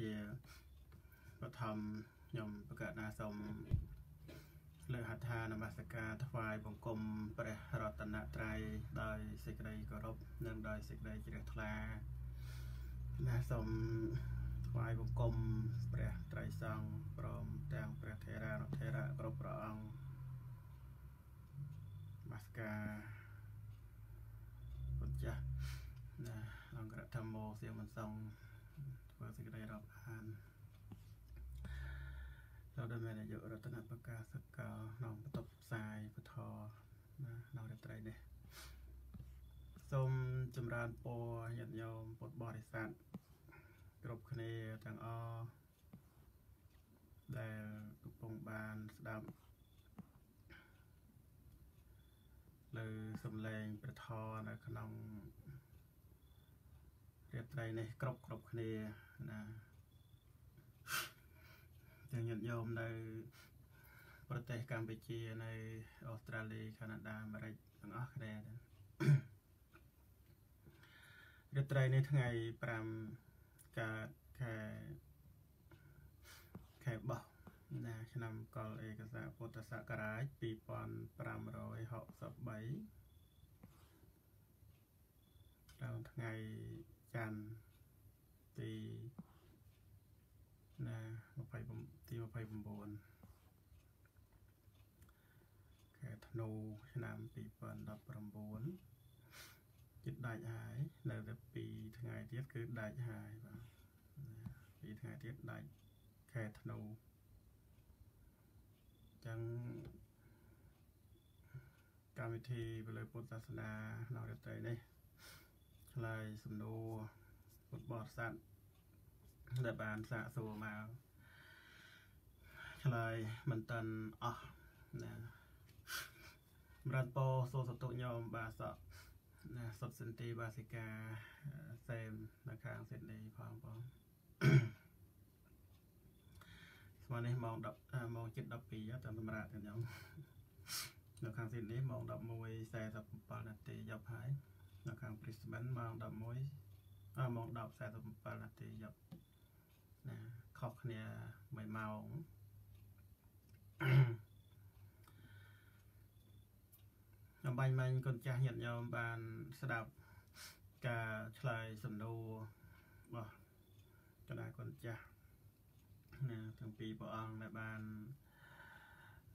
ជាបឋមខ្ញុំប្រកាសណាសូមលើកហដ្ឋានមស្ការថ្វាយបង្គំព្រះរតនត្រ័យដោយសេចក្តីគោរពនិងដោយសេចក្តីជ្រះថ្លាណាសូមថ្វាយបង្គំព្រះត្រៃសង្ឃព្រមទាំងព្រះថេរានុថេរៈគ្រប់ព្រះអង្គមស្ការពុទ្ធចាស់ណាអង្គរធម្មោសៀមន្សង ធ្វើសេចក្តីរាប់អានចូលដល់មេនាយករតនបកាសកលក្នុងបន្ទប់ផ្សាយពធណាក្នុងរាត្រីនេះសូមចម្រើនពរញាតិញោមពុទ្ធបរិស័ទគ្រប់គ្នាទាំងអស់ដែលកំពុងបានស្ដាប់លើសំឡេងព្រះធម៌នៅក្នុងរា ត្រីនេះគ្រប់គ្រប់គ្នាណាទាំងញាតិញោមនៅ ប្រទេសកម្ពុជានៅអូស្ត្រាលីកាណាដាអាមេរិកទាំងអស់គ្នារាត្រីនេះថ្ងៃ5កើតខែខែបោះណាឆ្នាំកលឯកសារពុទ្ធសករាជ2563ដល់ ថ្ងៃច័ន្ទទីណា20ទី29ខែធ្នូឆ្នាំ2019ចិត្តដាច់ហើយនៅតែ2ថ្ងៃទៀតគឺដាច់ហើយបាទ2ថ្ងៃទៀតដាច់ខែធ្នូចឹងកម្មវិធីពលិពុទ្ធសាសនាក្នុងរាត្រីនេះ ឆ្លើយសំណួរពុទ្ធបរិស័ទដែលបានសាកសួរមកឆ្លើយមិនតាន់អស់ណាម្រាត់ពោសូសតុញោមបាសកណាសុតសន្តិបាសិកាសេមនៅខាងសេតនីផងបងស្មើនេះម៉ោង10ម៉ោង7:12តាមសម្រាប់ទាំងខ្ញុំនៅខាងសេតនីម៉ោង11:47នាទីយប់ហើយនៅ ខាង Brisbane ម៉ោង11អម៉ោង10:47នាទីយប់ណាខុសគ្នា1ម៉ោងអំបញ្ញមិញកូនចាស់ញាតិញោមបានស្ដាប់ការឆ្លើយសំណួររបស់គណៈកូនចាស់ណាទាំងពីរព្រះអង្គដែលបាន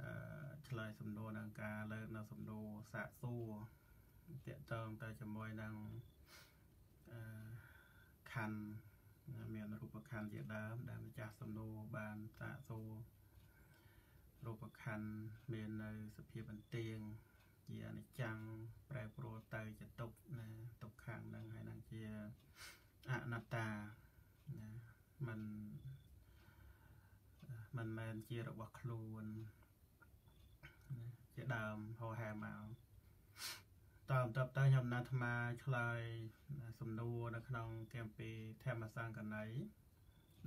អឺឆ្លើយសំណួរនឹងការលើកនៅសំណួរសាកសួរ តកតងទៅជាមួយនឹងអឺខណ្ឌមានរូបខណ្ឌជាដើម ដែលម្ចាស់សំណួរបានសាកសួររូបខណ្ឌមាននៅសភាពបន្ទៀងជាអនិច្ចំប្រែប្រួលទៅជាទុក្ខណាទុក្ខខាងនឹងហើយនឹងជាអនត្តាណាมันមិនមែនជារបស់ខ្លួនណាជាដើមហោហែមក តើបន្ទាប់ទៅខ្ញុំណាត់អាត្មាឆ្លើយសំណួរនៅក្នុងគម្ពីរធម្មសង្កណី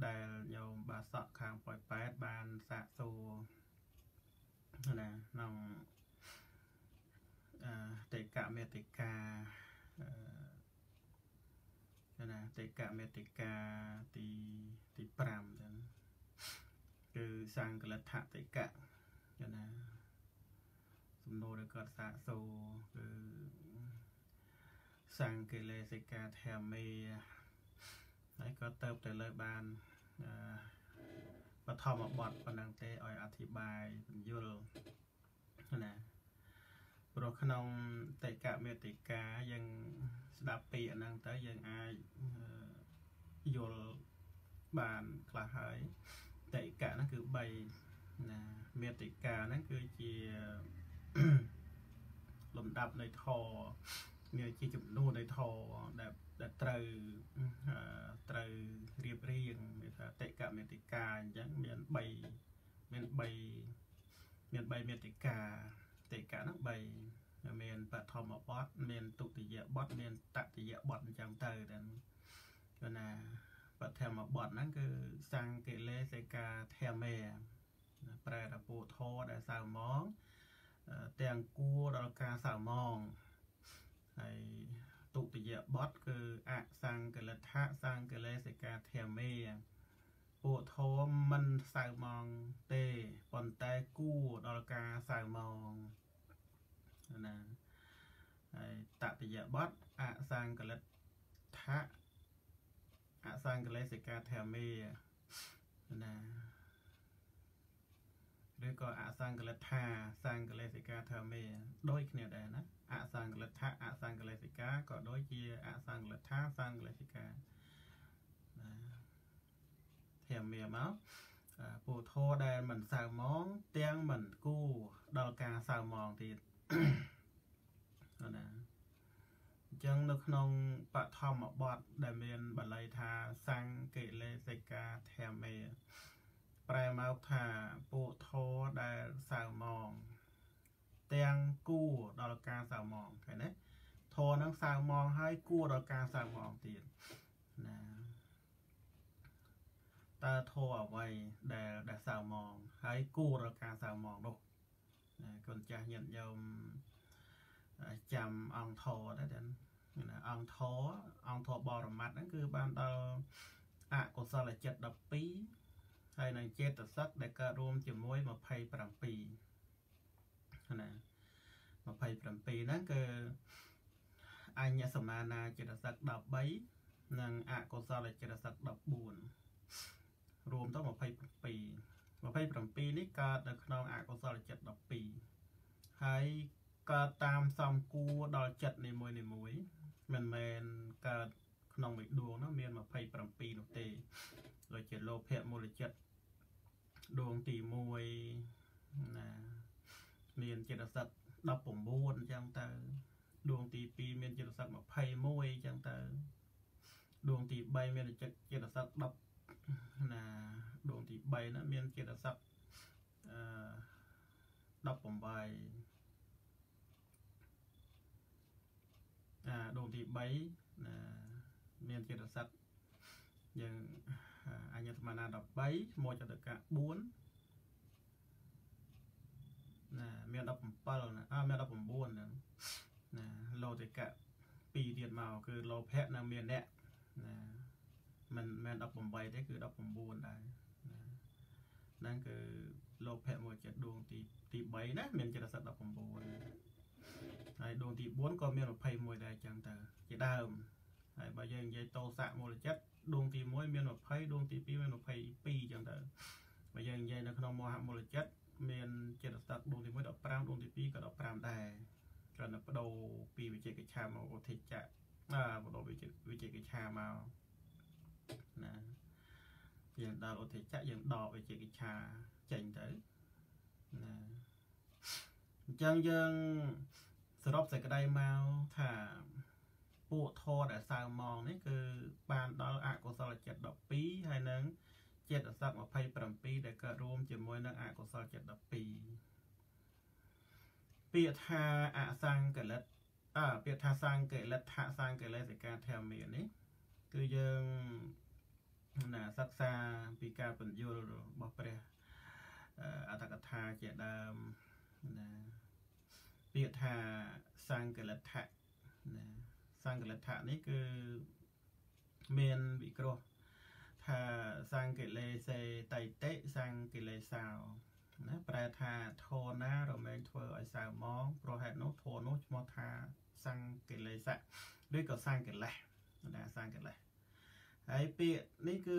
ដែលញោមបាសក់ខាងប៉ោយប៉ែតបានសាកសួរណាក្នុងអតេកមេតិកាអឺណាតេកមេតិកាទីទី5ចឹងគឺសង្កលដ្ឋតេកៈចឹងណា សំណួរដែលគាត់សាកសួរគឺសង្កេលេសិកាធម្មេហើយក៏ទៅទៅលើបានអឺបឋមបទប៉ុណ្ណឹងទេឲ្យអធិប្បាយបញ្យលណាព្រោះក្នុងតេកមេតិកាយើងស្ដាប់ពីអាហ្នឹងទៅយើងអាចយល់បានខ្លះហើយតេកៈហ្នឹងគឺ3ណាមេតិកាហ្នឹងគឺជាលំ ដាប់នៃធរមានជាចំនួននៃធរដែលដែលត្រូវត្រូវរៀបរៀងគេថាតេកមេតិកាអញ្ចឹងមាន3មាន3មាន3មេតិកាតេកៈហ្នឹង3មានបឋមបទមានទុតិយបទមានតតិយបទអញ្ចឹងទៅតែគឺណាបឋមបទហ្នឹងគឺសង្កិលេសេកាធម្មេប្រែថាពោធរដែលសៅមង ទាំងគួរដល់ការសៅមងហើយទុតិយបតគឺអសង្កលដ្ឋសង្កលេសិកាធមេពួកធមមិនសៅមងទេប៉ុន្តែគួរដល់ការសៅមងណាហើយតតិយបតអសង្កលដ្ឋអសង្កលេសិកាធមេណា ឬក៏អសង្កលិដ្ឋាសង្កលិសិកាធមេដូចគ្នាដែរណាអសង្កលិដ្ឋអសង្កលិសិកាក៏ដូចជាអសង្កលិដ្ឋាសង្កលិសិកាណាធមេមកពោធោដែលមិនសៅម៉ងទាំងមិនគូដល់ការសៅម៉ងទៀតណាអញ្ចឹងនៅក្នុងបឋមបទដែលមានបល័យថាសង្កិលេសិកាធមេប្រែមកថាពោ ដែលសៅមងទាំងគួដល់ការសៅមងឃើញទេធរនឹងសៅមងហើយគួដល់ការសៅមងទៀតណាតើធរអ្វីដែលដែលសៅមងហើយគួដល់ការសៅមងនោះណាកូនចាស់ញាតិញោមចាំអង្គធរដែរទាំងអង្គធរអង្គធរបរមត្តហ្នឹងគឺបានដល់អកុសលចិត្ត12 ហើយនឹងចេតសិកដែលកើតរួមជាមួយ27ណា27ហ្នឹងគឺអញ្ញសមានាចេតសិក13និងអកុសលចេតសិក14រួមទៅ27 27នេះកើតនៅក្នុងអកុសលចិត្ត12ហើយកើតតាមសំគួរដល់ចិត្តនីមួយនីមួយមិនមែនកើតក្នុងមួយដួងនោះមាន27នោះទេដូចជាលោភៈមូលចិត្ត ដួងទី1ណាមានចិត្តសឹក19អញ្ចឹងទៅដួងទី2មានចិត្តសឹក21អញ្ចឹងទៅដួងទី3មានចិត្តចិត្តសឹក10ណាដួងទី3ហ្នឹងមានចិត្តសឹកអឺ18អាដួងទី3ណាមានចិត្តសឹកយើង អញ្ញតមាណា13ឈ្មោះចតកៈ4ណាមាន17ណាអើមាន19ហ្នឹងណាលោតិកៈ2ទៀតមកគឺលោភៈនិងមានអ្នកណាមិនមែន18ទេគឺ19ដែរណាហ្នឹងគឺលោភៈមួយចិត្តដួងទីទី3ណាមានចិត្តសិទ្ធ19ហើយដួងទី4ក៏មាន21ដែរចឹងទៅជាដើម ហើយបើយើងនិយាយតោសៈមូលចិត្តដួងទី1មាន20ដួងទី2មាន22ចឹងទៅបើយើងនិយាយនៅក្នុងមហមូលចិត្តមានចិត្តសត្វដួងទី1 15ដួងទី2ក៏15ដែរគ្រាន់តែបដូរពីវិជិកិច្ឆាមកឧទ្ធិចៈអាបដូរវិជិវិជិកិច្ឆាមកណាយើងដល់ឧទ្ធិចៈយើងដកវិជិកិច្ឆាចេញទៅណាអញ្ចឹងយើងសរុបសេចក្តីមកថា ពួកធរដែលសៅមងនេះគឺបានដល់អកុសលចិត្ត12ហើយនឹងចិត្តស័ក27ដែលកើតរួមជាមួយនឹងអកុសលចិត្ត12ពាក្យថាអសង្កលិតអើពាក្យថាសង្កលិតថាសង្កលេសិកាធម្មនេះគឺយើងណាសិក្សាពីការពន្យល់របស់ព្រះអតកថាជាដើមណាពាក្យថាសង្កលិតថាណា សង្កលិដ្ឋៈនេះគឺមានវិគ្រោះថាសង្កិលេសេតៃតិសង្កិលេសោណាប្រែថាធរណារមែងធ្វើឲ្យសៅមកព្រោះហេតុនោះធរនោះឈ្មោះថាសង្កិលេសៈឬក៏សង្កិលេសណាសង្កិលេសហើយពាក្យនេះគឺ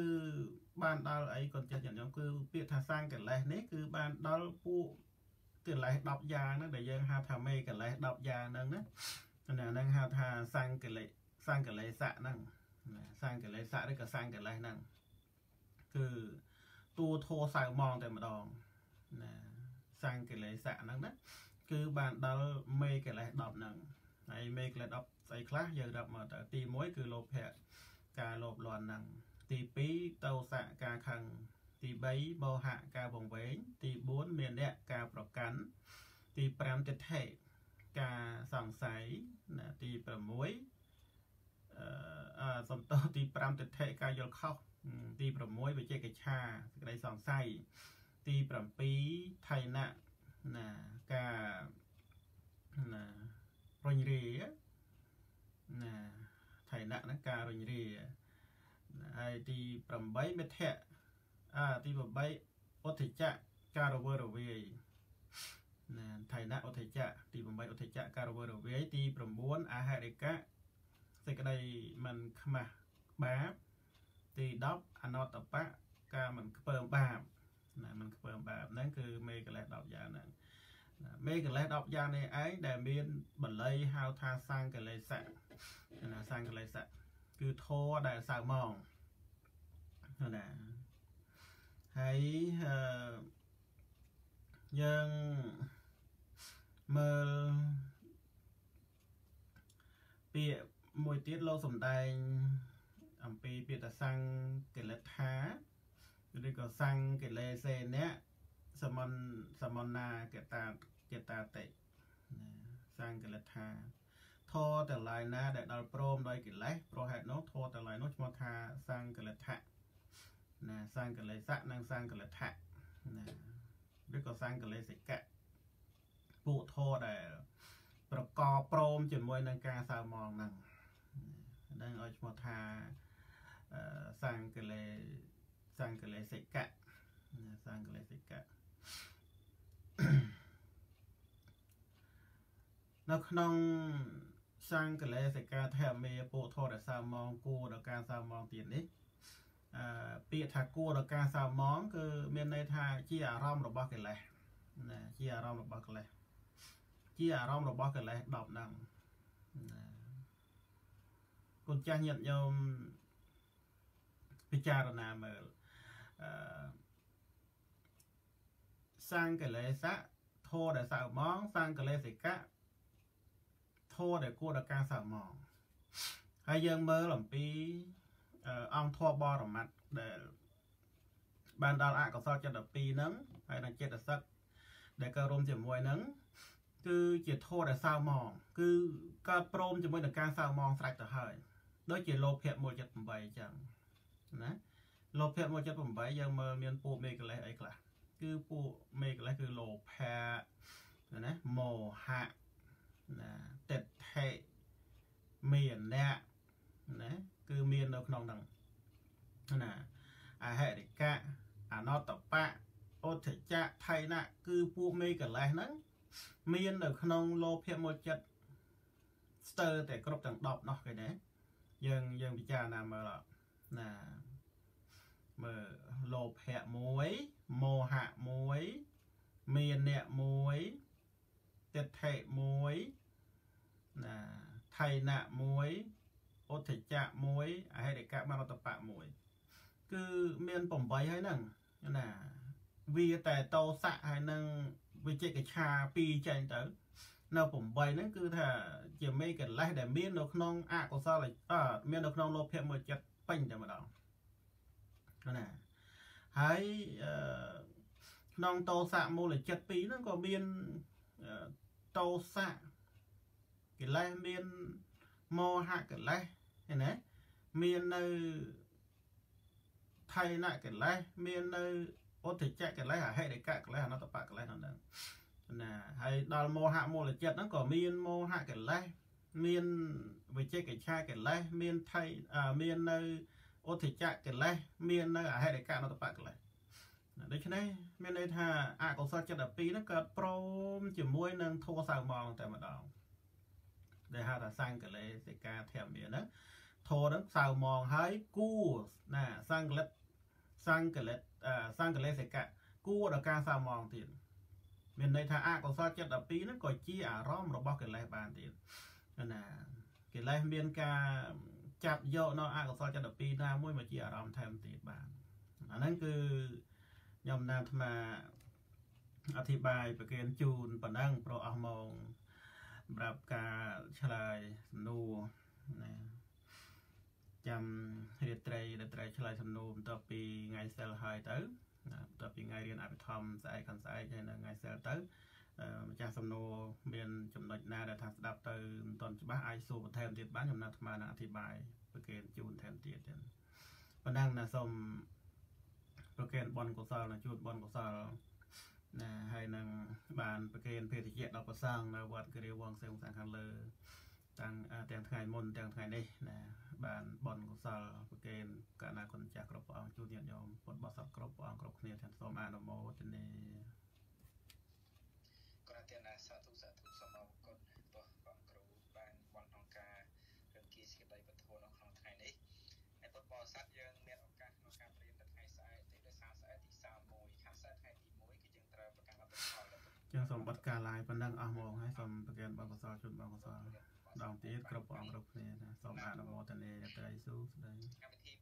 បានដល់អីកូនចិត្តខ្ញុំគឺពាក្យថាសង្កិលេសនេះគឺបានដល់ពួកកិលេស10យ៉ាងហ្នឹងដែលយើងហៅថាមេកិលេស10យ៉ាងហ្នឹងណា ណាហ្នឹងហៅថាសង្កលេសង្កលេសៈហ្នឹងណាសង្កលេសៈឬក៏សង្កលេសហ្នឹងគឺតួធោសៅមងតែម្ដងណាសង្កលេសៈហ្នឹងណាគឺបានដល់មេកិលេស10ហ្នឹងហើយមេកិលេស10ស្អីខ្លះយើងរាប់មកតើទី1គឺលោភៈការលោភលន់ហ្នឹងទី2តោសៈការខឹងទី3មោហៈការវង្វេងទី4មេនៈការប្រកាន់ទី5ទិដ្ឋិ ការសង្ស័យណាទី6អឺសំតោទី5ទិដ្ឋិការយល់ខុសទី6វិជកិច្ឆាសេចក្តីសង្ស័យទី7ថៃណៈណាការណារញរាណាថៃណៈណាការរញរាហើយទី8មិថៈអាទី8ឧទ្ធិចៈការរវើរវាយ ណាថៃណៈឧទ្ធិចៈទី8ឧទ្ធិចៈការរវើរវាយទី9អហិរិកៈសេចក្តីមិនខ្មាស់បាបទី10អនតបៈការមិនខ្ពើមបាបណាមិនខ្ពើមបាបហ្នឹងគឺមេកិលេស10យ៉ាងហ្នឹងមេកិលេស10យ៉ាងនេះឯងដែលមានបល័យហៅថាសង្កលេសៈណាសង្កលេសៈគឺធរដែលសៅម៉ងណាហើយអឺយើង មើលពាក្យមួយទៀតលោកសំដែង អំពីពាក្យតសង្កិលេថាឬក៏សង្កិលេសេនៈសមនសមណាកតាកតាតិសង្កិលេថាធរទាំងឡាយណាដែលដល់ព្រមដោយកិលេសព្រោះហេតុនោះធរទាំងឡាយនោះឈ្មោះថាសង្កិលេថៈណាសង្កិលេសៈនិងសង្កិលេថៈណាឬក៏សង្កិលេសិកៈ ពួកធរដែល ប្រកបព្រមជាមួយនឹងការសៅមងហ្នឹងនឹងឲ្យឈ្មោះថាសង្កិលេសង្កិលេសិកៈសង្កិលេសិកៈនៅក្នុងសង្កលេសិកាធមេពុទ្ធរសាមងគួរដល់ការសាមងទៀតនេះអឺពាក្យថាគួរដល់ការសាមងគឺមានន័យថាជាអារម្មណ៍របស់កិលេសណាជាអារម្មណ៍របស់កិលេស ជាអារម្មណ៍របស់កិលេស10ហ្នឹងណាគុណចាស់ញាតិញោមពិចារណាមើលអឺសង្កលេសៈធរដែលសៅមងសង្កលេសិកៈធរដែលគួរដល់ការសៅមងហើយយើងមើលអំពីអង្គធរបរមត្តដែល បានដល់អកុសលចិត្ត12ហ្នឹងហើយនឹងចិត្តសឹកដែលកើតរួមជាមួយហ្នឹង គឺជាធរដែលសៅមងគឺកើតព្រមជាមួយនឹងការសៅមងស្រេចទៅហើយដូចជាលោភៈមួយចិត្ត8អញ្ចឹងណាលោភៈមួយចិត្ត8យើងមើលមានពួកមេកិលេសអីខ្លះគឺពួកមេកិលេសគឺលោភៈណាមោហៈណាតិដ្ឋិមានៈណាគឺមាននៅក្នុងហ្នឹងណាអហិរិកៈអនតបៈឧទ្ធចៈថៃណៈគឺពួកមេកិលេសហ្នឹង មាននៅក្នុងលោភៈមួយចិត្តស្ទើរតែគ្រប់ទាំង10នោះគេណាយើងយើងពិចារណាមើលណាមើលលោភៈមួយមោហៈមួយមានអ្នកមួយទិដ្ឋិមួយណាថៃណៈមួយឧទ្ធចៈមួយអហិរិកៈមរតបៈមួយគឺមាន8ហើយហ្នឹងណាវាតែតោសៈហើយនឹង វិជិកិឆា2ចេញទៅ នៅ8ហ្នឹងគឺថាជាមេកិលេសដែលមាននៅក្នុងអកុសលអមាននៅក្នុងលោភៈមួយចិត្តពេញតែម្ដងណាហើយក្នុងតោសៈមូលចិត្ត2ហ្នឹងក៏មានតោសៈកិលេសមានមោហៈកិលេសឃើញទេមាននៅថៃណកិលេសមាននៅឧទ្ធចកិលេសអហិរិកកិលេសអនតបកិលេសហ្នឹងណា ហើយដល់មោហៈមូលចិត្តហ្នឹងក៏មានមោហៈកិលេសមានវិជិកិច្ឆាកិលេសមានថៃមាននៅឧទ្ធចកិលេសមាននៅអហិរិកអនតបកិលេសដូច្នេះមានន័យថាអកុសលចិត្ត12ហ្នឹងកើតព្រមជាមួយនឹងធัวសៅមងតែម្ដងដែលហៅថាសង្កលេសិកាធម្មមានហ្នឹងធរហ្នឹងសៅមងហើយគួណាសង្កលិតសង្កលិតសង្កលេសិកៈគួដល់ការសៅមងទៀត មានន័យថាអកុសលចិត្ត12ហ្នឹងក៏ជាអារម្មណ៍របស់កិលេសបានទៀតណាកិលេសមានការចាប់យកនៅអកុសលចិត្ត12ណាមួយមកជាអារម្មណ៍ថែមទៀតបានអាហ្នឹងគឺខ្ញុំណាមអាត្មាអធិប្បាយប្រកេនជូនប៉ុណ្ណឹងប្រអស់ម៉ោងសម្រាប់ការឆ្លើយសំណួរណាចាំរាត្រីរាត្រីឆ្លើយសំណួរបន្ទាប់ពីថ្ងៃសិលហើយទៅ បន្ទាប់ពីថ្ងៃរៀនអភិធម្មស្អែកខាងស្អែកហើយនៅថ្ងៃសិលទៅម្ចាស់សំណួរមានចំណុចណាដែលថាស្ដាប់ទៅមិនទាន់ច្បាស់អាចសួរបន្ថែមទៀតបានខ្ញុំណាត់អាត្មានឹងអធិប្បាយប្រកេនជូនថែមទៀតទៀតប៉ុណ្ណឹងណាសូមប្រកេនបនកុសលនិងជួនបនកុសលណាហើយនឹងបានប្រគេនភេទជ្ជៈដល់ប្រសងនៅវត្តគិរីវងសៀងសាងខាងលើ តាំងអឺទាំងថ្ងៃមុនទាំងថ្ងៃនេះណាបានបនកុសលប្រគេនកណ្ណាគុណចាស់គ្រប់ព្រះអង្គជួនញាតិញោមពុទ្ធបរិស័ទគ្រប់ព្រះអង្គគ្រប់គ្នាទាំងសូមអនុមោទនាក្រតិណាសាធុសាធុសូមអរគុណទោះបងគ្រូបានបនអង្គការរឿងគីសេចក្តីពធនៅក្នុងថ្ងៃនេះហើយពុទ្ធបរិស័ទយើងមានឱកាសក្នុងការរៀននៅថ្ងៃស្អែកទីដោយសារស្អែកទី31ខាងស្អែកថ្ងៃទី1គឺយើងត្រូវប្រកាសអបិផលដល់ចឹងសូមបတ်ការ live ប៉ុណ្ណឹងអស់ហ្មងហើយសូមប្រគេនបនកុសលជូនបនកុសល ដងទៀតគ្រប់ព្រះអង្គគ្រប់គ្នាណាសូមអនុមោទនាត្រីសុស្ដីកម្មវិធីលើពុទ្ធសាសនា